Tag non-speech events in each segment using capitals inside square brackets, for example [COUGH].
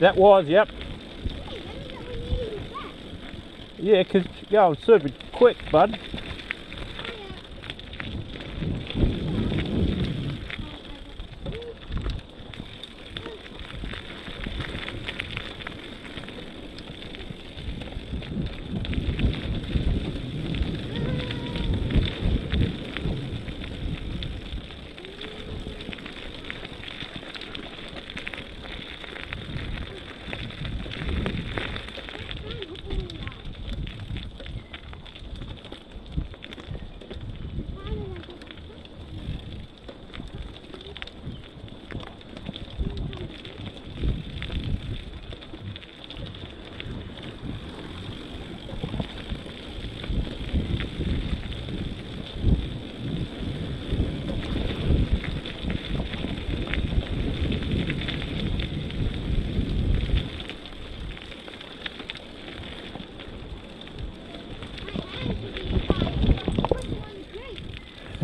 That was, yep. Hey, that means that we need to be back. Yeah, 'cause you're going super quick, bud.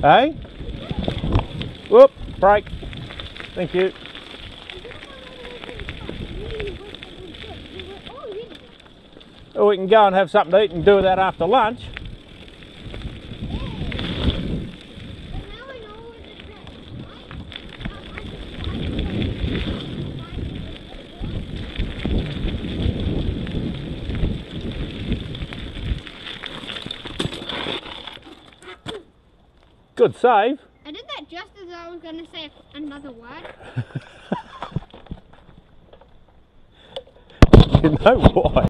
hey? Whoop, brake. Thank you. Well, we can go and have something to eat and do that after lunch. Good save. I did that just as I was going to say another word. [LAUGHS] you know why?